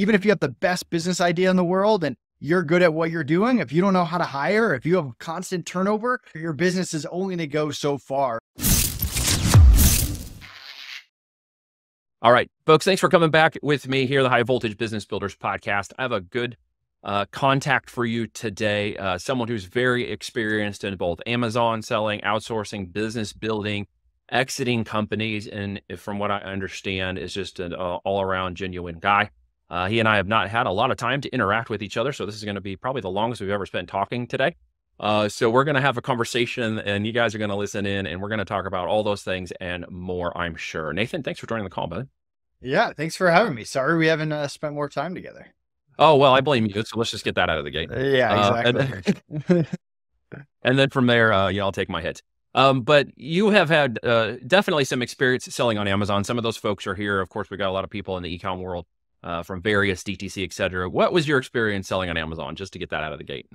even if you have the best business idea in the world and you're good at what you're doing, if you don't know how to hire, if you have constant turnover, your business is only going to go so far. All right, folks, thanks for coming back with me here, the High Voltage Business Builders podcast. I have a good uh, contact for you today, uh, someone who's very experienced in both Amazon selling, outsourcing, business building, exiting companies, and from what I understand, is just an uh, all around genuine guy. Uh, he and I have not had a lot of time to interact with each other, so this is going to be probably the longest we've ever spent talking today. Uh, so we're going to have a conversation, and you guys are going to listen in, and we're going to talk about all those things and more. I'm sure. Nathan, thanks for joining the call, bud. Yeah, thanks for having me. Sorry we haven't uh, spent more time together. Oh well, I blame you. So let's just get that out of the gate. Yeah, exactly. Uh, and, and, then from there, uh, yeah, I'll take my hit. Um, but you have had uh, definitely some experience selling on Amazon. Some of those folks are here. Of course, we got a lot of people in the ecom world uh, from various DTC, et cetera. What was your experience selling on Amazon? Just to get that out of the gate.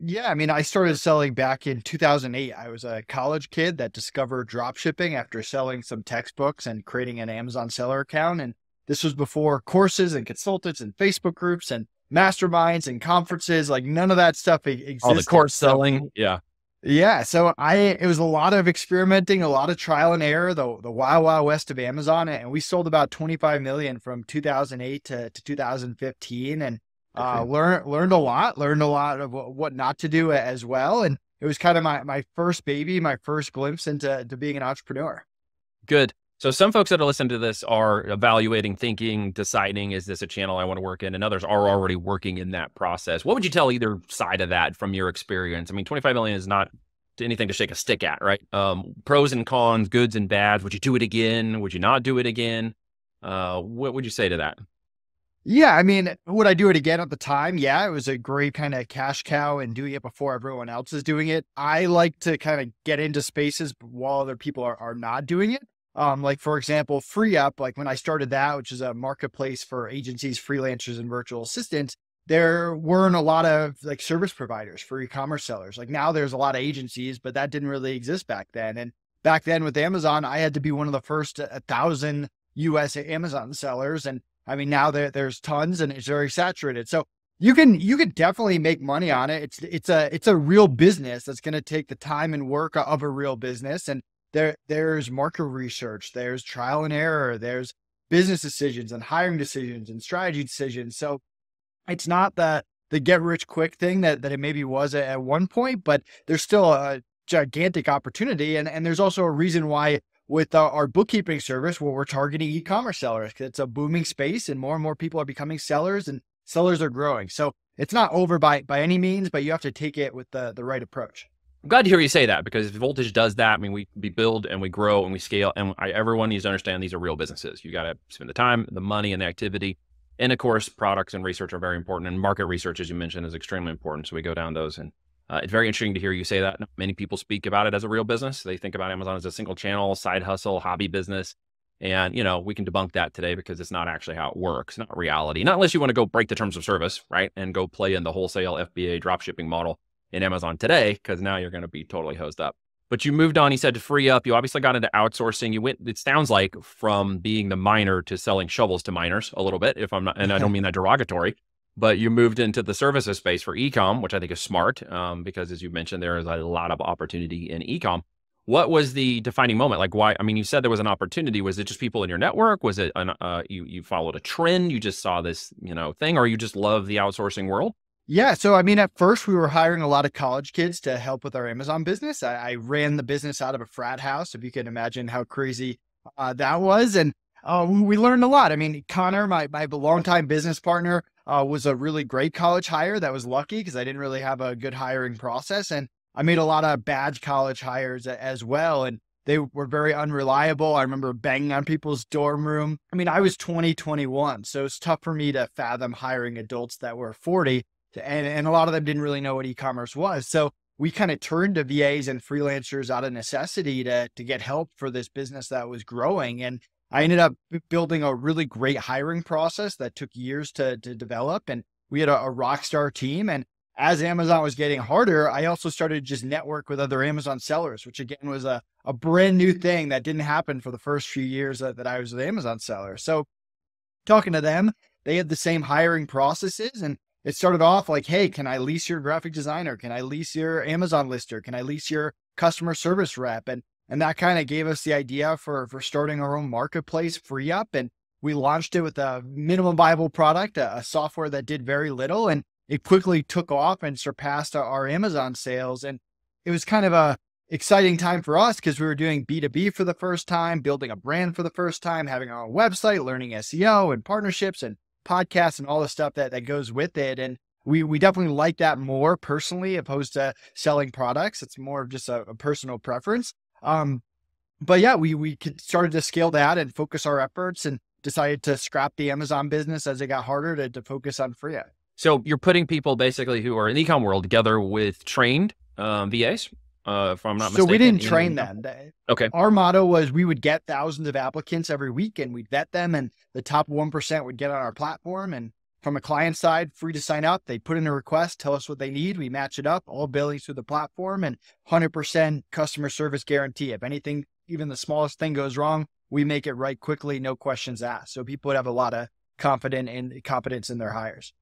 Yeah, I mean, I started selling back in 2008. I was a college kid that discovered drop shipping after selling some textbooks and creating an Amazon seller account. And this was before courses and consultants and Facebook groups and masterminds and conferences. Like none of that stuff existed. All the course selling. Yeah. Yeah. So I, it was a lot of experimenting, a lot of trial and error, the, the wild, wild west of Amazon. And we sold about 25 million from 2008 to, to 2015. And uh, learned learned a lot, learned a lot of what, what not to do as well, and it was kind of my my first baby, my first glimpse into to being an entrepreneur. Good. So some folks that are listening to this are evaluating, thinking, deciding, is this a channel I want to work in? And others are already working in that process. What would you tell either side of that from your experience? I mean, 25 million is not anything to shake a stick at, right? Um, pros and cons, goods and bads. Would you do it again? Would you not do it again? Uh, what would you say to that? Yeah, I mean, would I do it again at the time? Yeah, it was a great kind of cash cow and doing it before everyone else is doing it. I like to kind of get into spaces while other people are, are not doing it. Um, like for example, FreeUp, like when I started that, which is a marketplace for agencies, freelancers, and virtual assistants, there weren't a lot of like service providers for e-commerce sellers. Like now there's a lot of agencies, but that didn't really exist back then. And back then with Amazon, I had to be one of the first a thousand US Amazon sellers. And I mean, now there, there's tons and it's very saturated. So you can you can definitely make money on it. It's it's a it's a real business that's going to take the time and work of a real business. And there there's market research, there's trial and error, there's business decisions and hiring decisions and strategy decisions. So it's not the the get rich quick thing that that it maybe was at, at one point, but there's still a gigantic opportunity. And and there's also a reason why with our, our bookkeeping service where we're targeting e-commerce sellers because it's a booming space and more and more people are becoming sellers and sellers are growing. So it's not over by by any means, but you have to take it with the the right approach. I'm glad to hear you say that because if Voltage does that, I mean, we, we build and we grow and we scale, and I, everyone needs to understand these are real businesses. You got to spend the time, the money, and the activity. And of course, products and research are very important, and market research, as you mentioned, is extremely important. So we go down those and uh, it's very interesting to hear you say that. Many people speak about it as a real business. They think about Amazon as a single channel, side hustle, hobby business. And, you know, we can debunk that today because it's not actually how it works, not reality. Not unless you want to go break the terms of service, right? And go play in the wholesale FBA drop shipping model in Amazon today, because now you're going to be totally hosed up. But you moved on, he said, to FreeUp. You obviously got into outsourcing. You went, it sounds like, from being the miner to selling shovels to miners a little bit, if I'm not, and I don't mean that derogatory but you moved into the services space for ecom, which I think is smart um, because, as you mentioned, there is a lot of opportunity in ecom. What was the defining moment? Like, why? I mean, you said there was an opportunity. Was it just people in your network? Was it an, uh, you you followed a trend? You just saw this, you know, thing, or you just love the outsourcing world? Yeah. So, I mean, at first we were hiring a lot of college kids to help with our Amazon business. I, I ran the business out of a frat house, if you can imagine how crazy uh, that was. And uh, we learned a lot. I mean, Connor, my, my longtime business partner, uh, was a really great college hire. That was lucky because I didn't really have a good hiring process. And I made a lot of bad college hires as well. And they were very unreliable. I remember banging on people's dorm room. I mean, I was 20, 21. So it's tough for me to fathom hiring adults that were 40. And, and a lot of them didn't really know what e commerce was. So we kind of turned to VAs and freelancers out of necessity to, to get help for this business that was growing. And I ended up building a really great hiring process that took years to, to develop. And we had a, a rock star team. And as Amazon was getting harder, I also started to just network with other Amazon sellers, which again was a, a brand new thing that didn't happen for the first few years that, that I was an Amazon seller. So talking to them, they had the same hiring processes. And it started off like, hey, can I lease your graphic designer? Can I lease your Amazon lister? Can I lease your customer service rep? And and that kind of gave us the idea for for starting our own marketplace, FreeUp. And we launched it with a minimum viable product, a, a software that did very little, and it quickly took off and surpassed our, our Amazon sales. And it was kind of a exciting time for us because we were doing B2B for the first time, building a brand for the first time, having our own website, learning SEO and partnerships and podcasts and all the stuff that, that goes with it. And we, we definitely like that more personally, opposed to selling products. It's more of just a, a personal preference. Um, but yeah, we, we started to scale that and focus our efforts and decided to scrap the Amazon business as it got harder to, to focus on FreeUp. So you're putting people basically who are in the ecom world together with trained um, VAs uh, if I'm not mistaken. So we didn't train them. Okay. Our motto was we would get thousands of applicants every week and we'd vet them and the top 1% would get on our platform. And from a client side, free to sign up. They put in a request, tell us what they need. We match it up, all billings through the platform and 100% customer service guarantee. If anything, even the smallest thing goes wrong, we make it right quickly, no questions asked. So people would have a lot of confident and confidence in their hires.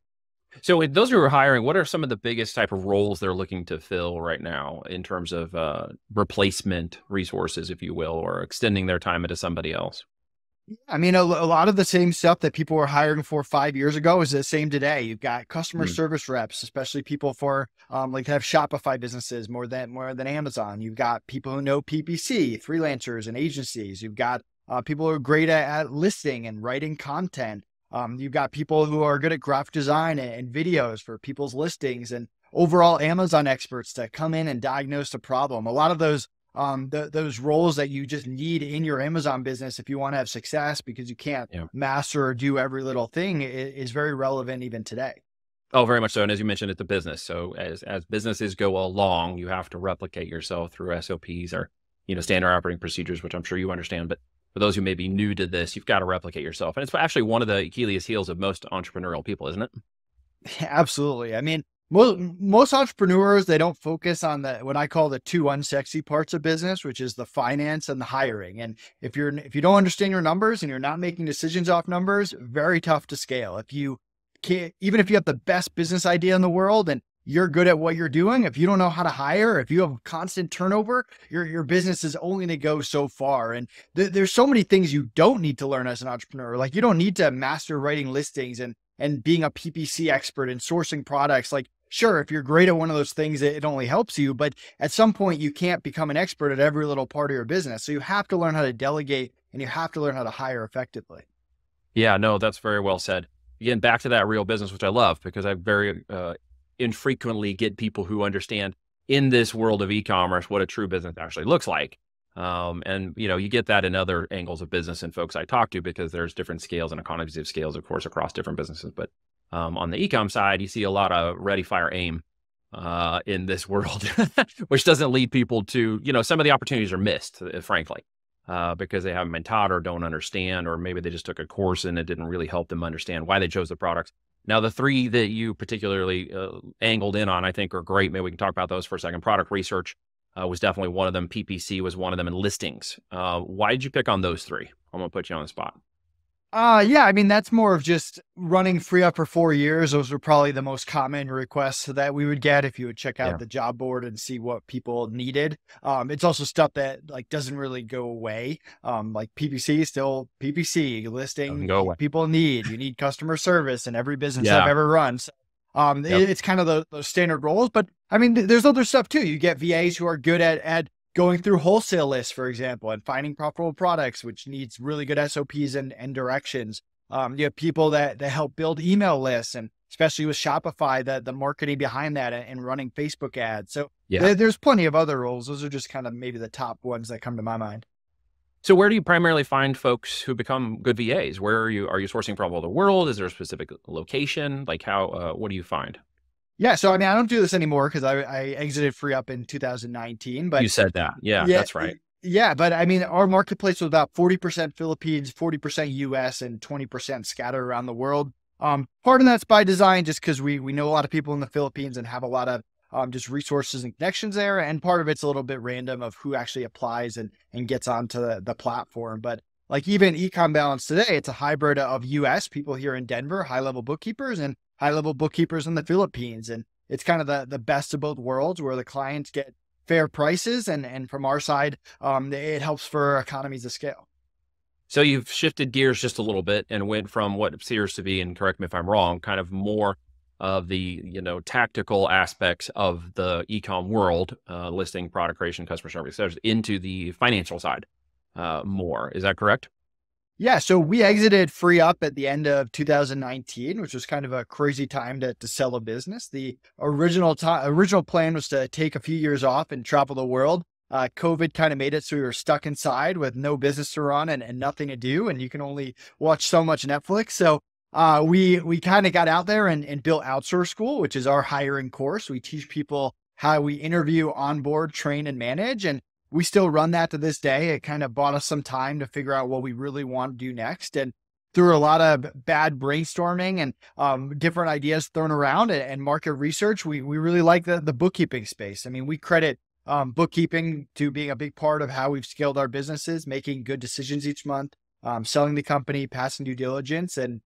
So, with those who are hiring, what are some of the biggest type of roles they're looking to fill right now in terms of uh, replacement resources, if you will, or extending their time into somebody else? I mean, a, a, lot of the same stuff that people were hiring for five years ago is the same today. You've got customer mm. service reps, especially people for um, like have Shopify businesses more than more than Amazon. You've got people who know PPC, freelancers and agencies. You've got uh, people who are great at, at listing and writing content. Um, you've got people who are good at graphic design and, videos for people's listings and overall Amazon experts to come in and diagnose the problem. A lot of those um, the, those roles that you just need in your Amazon business if you want to have success because you can't yeah. master or do every little thing is, is very relevant even today. Oh, very much so. And as you mentioned, it's a business. So as as businesses go along, you have to replicate yourself through SOPs or you know standard operating procedures, which I'm sure you understand. But for those who may be new to this, you've got to replicate yourself. And it's actually one of the Achilles heels of most entrepreneurial people, isn't it? Absolutely. I mean, most, most entrepreneurs, they don't focus on the, what I call the two unsexy parts of business, which is the finance and the hiring. And if you're, if you don't understand your numbers and you're not making decisions off numbers, very tough to scale. If you can't, even if you have the best business idea in the world and you're good at what you're doing. If you don't know how to hire, if you have constant turnover, your your business is only going to go so far. And th- there's so many things you don't need to learn as an entrepreneur. Like you don't need to master writing listings and and being a PPC expert and sourcing products. Like sure, if you're great at one of those things, it, it only helps you. But at some point, you can't become an expert at every little part of your business. So you have to learn how to delegate and you have to learn how to hire effectively. Yeah, no, that's very well said again back to that real business which i love because i'm very uh, infrequently get people who understand in this world of e-commerce what a true business actually looks like. Um, and you know, you get that in other angles of business and folks I talk to because there's different scales and economies of scales, of course, across different businesses. But um, on the e-com side, you see a lot of ready, fire, aim uh, in this world, which doesn't lead people to, you know, some of the opportunities are missed, uh, frankly, uh, because they haven't been taught or don't understand, or maybe they just took a course and it didn't really help them understand why they chose the products. Now, the three that you particularly uh, angled in on, I think, are great. Maybe we can talk about those for a second. Product research uh, was definitely one of them. PPC was one of them, and listings. Uh, why did you pick on those three? I'm going to put you on the spot. Uh, yeah, I mean, that's more of just running FreeUp for four years. Those were probably the most common requests that we would get if you would check out yeah. the job board and see what people needed. Um, it's also stuff that like doesn't really go away. Um, like PPC still PPC listing people need. You need customer service in every business yeah. I've ever run. So, um, yep. it, it's kind of the, those standard roles, but I mean, th- there's other stuff too. You get VAs who are good at, at going through wholesale lists, for example, and finding profitable products, which needs really good SOPs and, and directions. Um, you have people that, that help build email lists and especially with Shopify, the, the marketing behind that and running Facebook ads. So yeah. There, there's plenty of other roles. Those are just kind of maybe the top ones that come to my mind. So where do you primarily find folks who become good VAs? Where are you? Are you sourcing from all the world? Is there a specific location? Like how? Uh, what do you find? Yeah, so I mean, I don't do this anymore because I, I exited FreeUp in 2019. But you said that, yeah, yeah, that's right. Yeah, but I mean, our marketplace was about 40% Philippines, 40% US, and 20% scattered around the world. Um, part of that's by design, just because we we know a lot of people in the Philippines and have a lot of um, just resources and connections there, and part of it's a little bit random of who actually applies and and gets onto the, the platform. But like even Ecom Balance today, it's a hybrid of US people here in Denver, high level bookkeepers, and high level bookkeepers in the Philippines. And it's kind of the, the best of both worlds where the clients get fair prices. And, and from our side, um, it helps for economies of scale. So you've shifted gears just a little bit and went from what appears to be, and correct me if I'm wrong, kind of more of the you know tactical aspects of the ecom world, uh, listing, product creation, customer service, into the financial side uh, more. Is that correct? Yeah, so we exited Free Up at the end of 2019, which was kind of a crazy time to, to sell a business. The original time, original plan was to take a few years off and travel the world. Uh, COVID kind of made it so we were stuck inside with no business to run and, and nothing to do, and you can only watch so much Netflix. So uh, we we kind of got out there and, and built Outsource School, which is our hiring course. We teach people how we interview, onboard, train, and manage, and we still run that to this day. It kind of bought us some time to figure out what we really want to do next. And through a lot of bad brainstorming and um, different ideas thrown around and, and, market research, we we really like the the bookkeeping space. I mean, we credit um, bookkeeping to being a big part of how we've scaled our businesses, making good decisions each month, um, selling the company, passing due diligence, and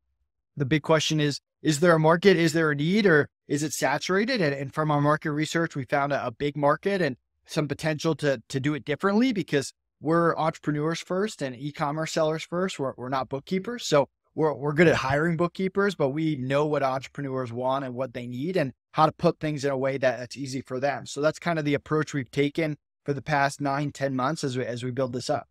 the big question is: Is there a market? Is there a need, or is it saturated? And, and from our market research, we found a, a big market and some potential to to do it differently because we're entrepreneurs first and e-commerce sellers first. We're, we're not bookkeepers. So we're, we're good at hiring bookkeepers, but we know what entrepreneurs want and what they need and how to put things in a way that that's easy for them. So that's kind of the approach we've taken for the past nine, ten months as we, as we build this up.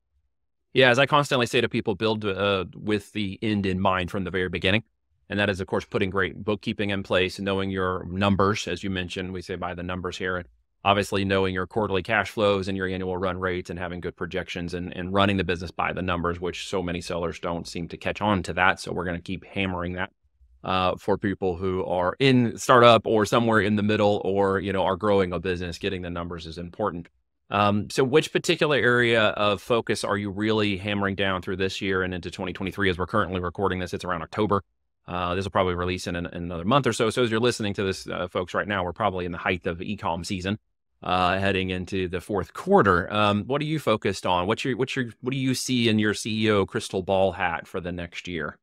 Yeah, as I constantly say to people, build uh, with the end in mind from the very beginning. And that is, of course, putting great bookkeeping in place and knowing your numbers. As you mentioned, we say by the numbers here obviously knowing your quarterly cash flows and your annual run rates and having good projections and, and running the business by the numbers, which so many sellers don't seem to catch on to that. So we're going to keep hammering that uh, for people who are in startup or somewhere in the middle or, you know, are growing a business, getting the numbers is important. Um, so which particular area of focus are you really hammering down through this year and into 2023 as we're currently recording this? It's around October. Uh, this will probably release in, an, in, another month or so. So as you're listening to this, uh, folks, right now, we're probably in the height of ecom season uh, heading into the fourth quarter. Um, what are you focused on? What's your what's your what do you see in your CEO crystal ball hat for the next year?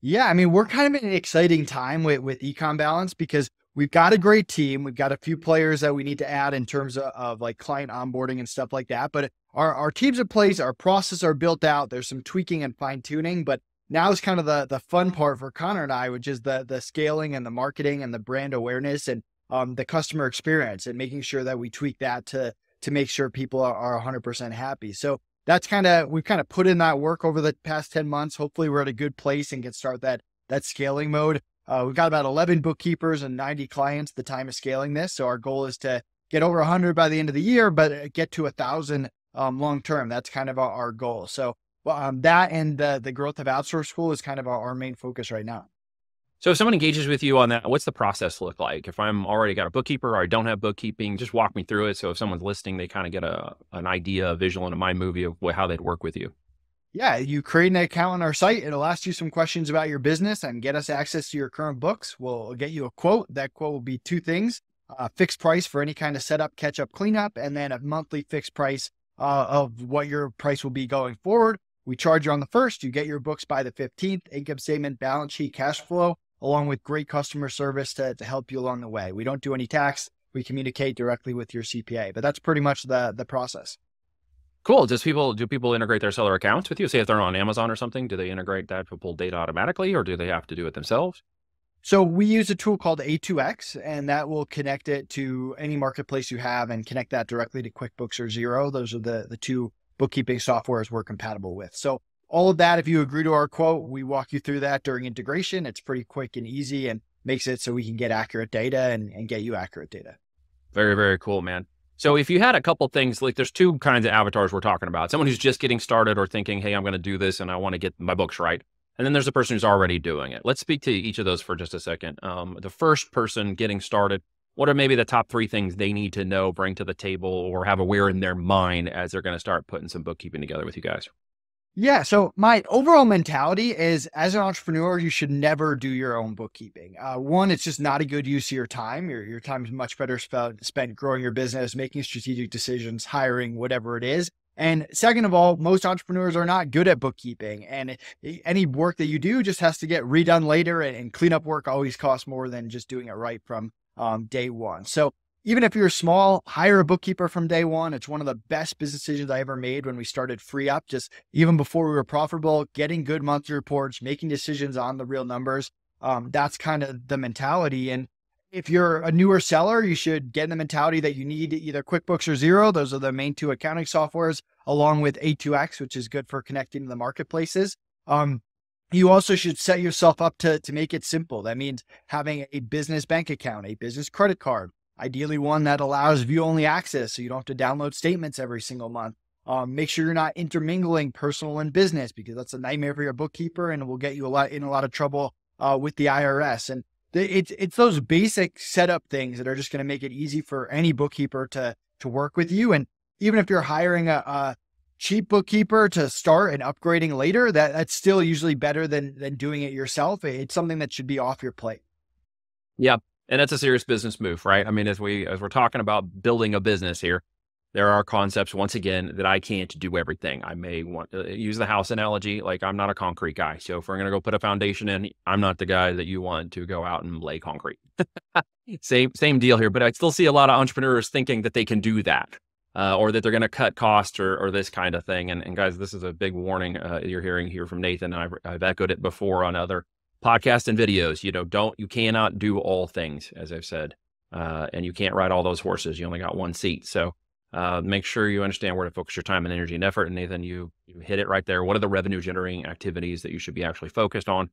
Yeah, I mean, we're kind of in an exciting time with with Ecom Balance because we've got a great team. We've got a few players that we need to add in terms of, of like client onboarding and stuff like that. But our our team's in place, our processes are built out. There's some tweaking and fine tuning, but now is kind of the the fun part for Connor and I, which is the the scaling and the marketing and the brand awareness and um, the customer experience and making sure that we tweak that to to make sure people are, are 100% happy. So that's kind of we've kind of put in that work over the past 10 months. Hopefully, we're at a good place and can start that that scaling mode. Uh, we've got about 11 bookkeepers and 90 clients. The time of scaling this, so our goal is to get over 100 by the end of the year, but uh, get to a thousand um, long term. That's kind of our, our goal. So um, that and the the growth of outsource school is kind of our, our main focus right now. So if someone engages with you on that, what's the process look like? If I'm already got a bookkeeper or I don't have bookkeeping, just walk me through it. So if someone's listening, they kind of get a an idea, a visual in a mind movie of how they'd work with you. Yeah, you create an account on our site. It'll ask you some questions about your business and get us access to your current books. We'll get you a quote. That quote will be two things: a fixed price for any kind of setup, catch up, cleanup, and then a monthly fixed price uh, of what your price will be going forward. We charge you on the first. You get your books by the 15th. Income statement, balance sheet, cash flow along with great customer service to, to help you along the way. We don't do any tax. We communicate directly with your CPA, but that's pretty much the the process. Cool. Does people do people integrate their seller accounts with you? Say if they're on Amazon or something, do they integrate that to pull data automatically, or do they have to do it themselves? So we use a tool called A2X, and that will connect it to any marketplace you have and connect that directly to QuickBooks or Xero. Those are the the two bookkeeping softwares we're compatible with. So all of that, if you agree to our quote, we walk you through that during integration. It's pretty quick and easy and makes it so we can get accurate data and, and get you accurate data. Very, very cool, man. So if you had a couple things, like there's two kinds of avatars we're talking about. Someone who's just getting started or thinking, hey, I'm going to do this and I want to get my books right. And then there's a person who's already doing it. Let's speak to each of those for just a second. Um, the first person getting started, what are maybe the top three things they need to know, bring to the table, or have aware in their mind as they're going to start putting some bookkeeping together with you guys? Yeah. So my overall mentality is as an entrepreneur, you should never do your own bookkeeping. Uh, one, it's just not a good use of your time. Your, your time is much better spent, spent growing your business, making strategic decisions, hiring, whatever it is. And second of all, most entrepreneurs are not good at bookkeeping. And any work that you do just has to get redone later. And, cleanup work always costs more than just doing it right from um, day one. So even if you're small, hire a bookkeeper from day one. It's one of the best business decisions I ever made when we started Free Up. Just even before we were profitable, getting good monthly reports, making decisions on the real numbers. Um, that's kind of the mentality. And if you're a newer seller, you should get in the mentality that you need either QuickBooks or Xero. Those are the main two accounting softwares, along with A2X, which is good for connecting to the marketplaces. Um, you also should set yourself up to, to make it simple. That means having a business bank account, a business credit card, ideally one that allows view only access so you don't have to download statements every single month. Um, make sure you're not intermingling personal and business because that's a nightmare for your bookkeeper and will get you a lot in a lot of trouble uh, with the IRS. And it's it's those basic setup things that are just going to make it easy for any bookkeeper to to work with you. And even if you're hiring a, a cheap bookkeeper to start and upgrading later, that that's still usually better than than doing it yourself. It's something that should be off your plate. Yeah, and that's a serious business move, right? I mean, as we as we're talking about building a business here, there are concepts once again that I can't do everything. I may want to use the house analogy, like I'm not a concrete guy. So if we're going to go put a foundation in, I'm not the guy that you want to go out and lay concrete. same same deal here, but I still see a lot of entrepreneurs thinking that they can do that. Uh, or that they're going to cut costs or, or this kind of thing. And, and guys, this is a big warning uh, you're hearing here from Nathan. I've, I've echoed it before on other podcasts and videos. You know, don't you cannot do all things, as I've said, uh, and you can't ride all those horses. You only got one seat, so uh, make sure you understand where to focus your time and energy and effort. And Nathan, you you hit it right there. What are the revenue generating activities that you should be actually focused on?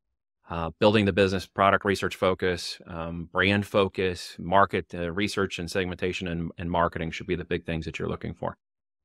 Uh, building the business, product research focus, um, brand focus, market uh, research and segmentation and, and marketing should be the big things that you're looking for.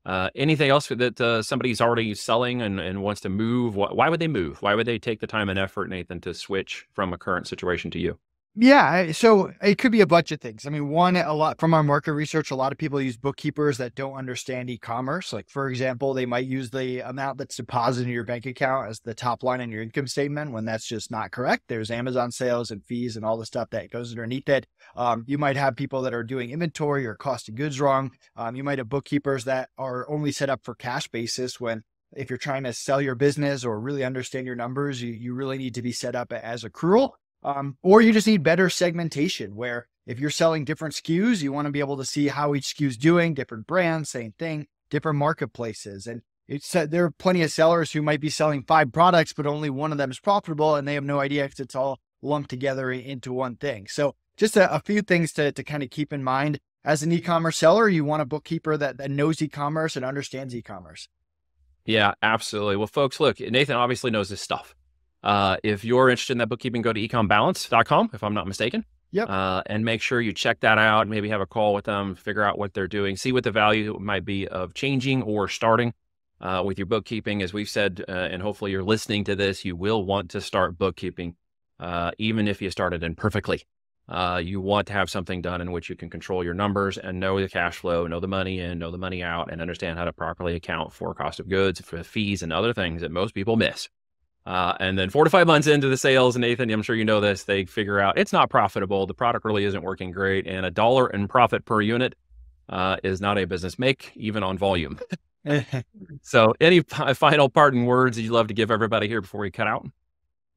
Uh, anything else that uh, somebody's already selling and, and wants to move? Why would they move? Why would they take the time and effort, Nathan, to switch from a current situation to you? Yeah, so it could be a bunch of things. I mean, one, a lot from our market research, a lot of people use bookkeepers that don't understand e-commerce. Like, for example, they might use the amount that's deposited in your bank account as the top line in your income statement when that's just not correct. There's Amazon sales and fees and all the stuff that goes underneath it. Um, you might have people that are doing inventory or cost of goods wrong. Um, you might have bookkeepers that are only set up for cash basis when if you're trying to sell your business or really understand your numbers, you, you really need to be set up as accrual. Um, or you just need better segmentation where if you're selling different SKUs, you want to be able to see how each SKU is doing, different brands, same thing, different marketplaces. And it's uh, there are plenty of sellers who might be selling five products, but only one of them is profitable and they have no idea because it's all lumped together into one thing. So just a, a few things to, to kind of keep in mind. As an e-commerce seller, you want a bookkeeper that, that knows e-commerce and understands e-commerce. Yeah, absolutely. Well, folks, look, Nathan obviously knows this stuff. Uh, if you're interested in that bookkeeping, go to ecombalance.com, if I'm not mistaken. Yep. Uh, and make sure you check that out. Maybe have a call with them, figure out what they're doing, see what the value might be of changing or starting uh, with your bookkeeping. As we've said, uh, and hopefully you're listening to this, you will want to start bookkeeping, uh, even if you started imperfectly. Uh, you want to have something done in which you can control your numbers and know the cash flow, know the money in, know the money out, and understand how to properly account for cost of goods, for fees, and other things that most people miss. Uh, and then four to five months into the sales, and Nathan, I'm sure you know this, they figure out it's not profitable. The product really isn't working great. And a dollar in profit per unit uh, is not a business make, even on volume. so, any final parting words you'd love to give everybody here before we cut out?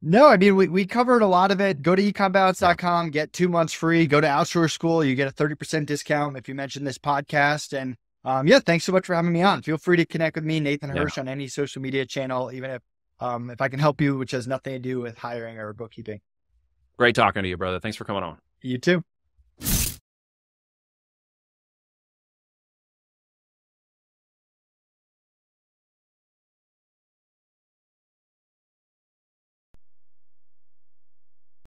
No, I mean, we, we covered a lot of it. Go to ecombalance.com, get two months free. Go to Outsource School. You get a 30% discount if you mention this podcast. And um, yeah, thanks so much for having me on. Feel free to connect with me, Nathan Hirsch, yeah. on any social media channel, even if um, if I can help you, which has nothing to do with hiring or bookkeeping. Great talking to you, brother. Thanks for coming on. You too.